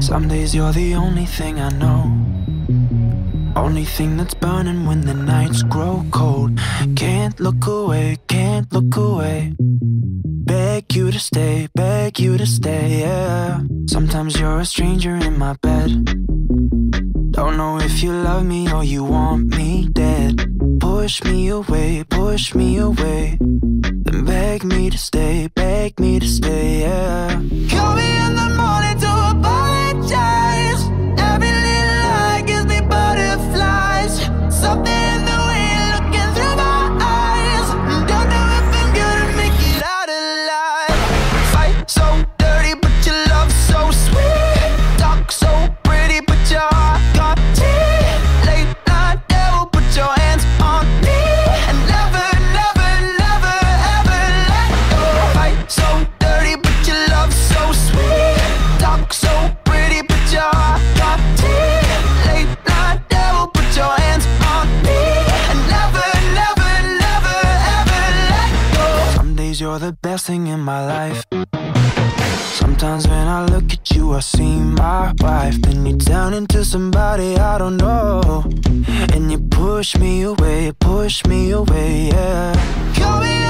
Some days you're the only thing I know. Only thing that's burning when the nights grow cold. Can't look away, can't look away. Beg you to stay, beg you to stay, yeah. Sometimes you're a stranger in my bed. Don't know if you love me or you want me dead. Push me away, push me away. Then beg me to stay, beg me to stay, yeah. Days you're the best thing in my life. Sometimes when I look at you, I see my wife. Then you turn into somebody I don't know. And you push me away, push me away, yeah.